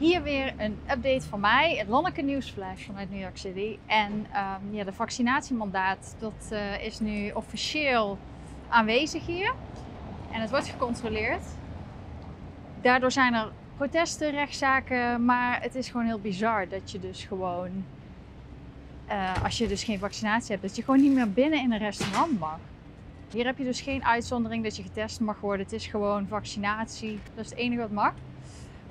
Hier weer een update van mij, het Lonneke Nieuwsflash vanuit New York City. En um, ja, de vaccinatiemandaat dat, uh, is nu officieel aanwezig hier. En het wordt gecontroleerd. Daardoor zijn er protesten, rechtszaken, maar het is gewoon heel bizar dat je dus gewoon, uh, als je dus geen vaccinatie hebt, dat je gewoon niet meer binnen in een restaurant mag. Hier heb je dus geen uitzondering dat je getest mag worden. Het is gewoon vaccinatie. Dat is het enige wat mag.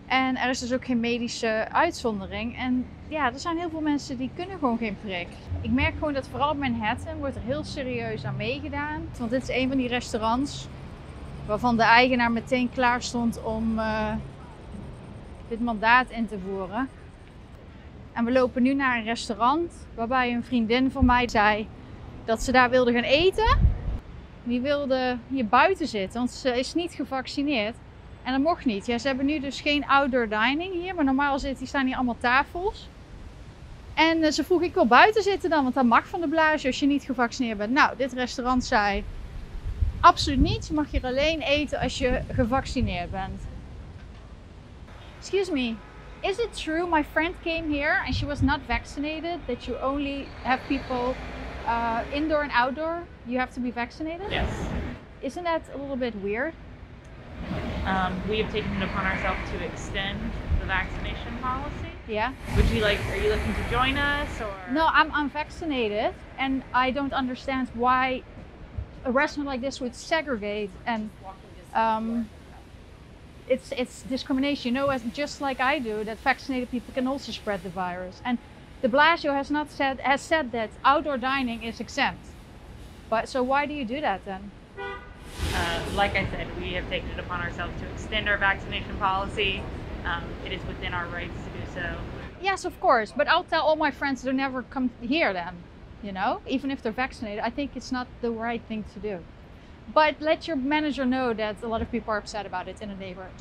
En er is dus ook geen medische uitzondering. En ja, er zijn heel veel mensen die kunnen gewoon geen prik. Ik merk gewoon dat vooral op Manhattan wordt er heel serieus aan meegedaan. Want dit is een van die restaurants waarvan de eigenaar meteen klaar stond om uh, dit mandaat in te voeren. En we lopen nu naar een restaurant waarbij een vriendin van mij zei dat ze daar wilde gaan eten. Die wilde hier buiten zitten, want ze is niet gevaccineerd. En dat mocht niet. Ja, ze hebben nu dus geen outdoor dining hier, maar normaal zitten, staan hier allemaal tafels. En uh, ze vroeg, ik wil buiten zitten dan, want dat mag van de blaasje als je niet gevaccineerd bent. Nou, dit restaurant zei, absoluut niet. Je mag hier alleen eten als je gevaccineerd bent. Excuse me, is it true my friend came here and she was not vaccinated, that you only have people uh, indoor and outdoor, you have to be vaccinated? Yes. Isn't that a little bit weird? Um, we have taken it upon ourselves to extend the vaccination policy. Yeah. Would you like, are you looking to join us or? No, I'm unvaccinated and I don't understand why a restaurant like this would segregate and um, it's it's discrimination. You know, as just like I do, that vaccinated people can also spread the virus. And De Blasio has not said has said that outdoor dining is exempt. But so why do you do that then? Like I said, we have taken it upon ourselves to extend our vaccination policy. Um, it is within our rights to do so. Yes, of course. But I'll tell all my friends to never come here then. You know, even if they're vaccinated, I think it's not the right thing to do. But let your manager know that a lot of people are upset about it in the neighborhood.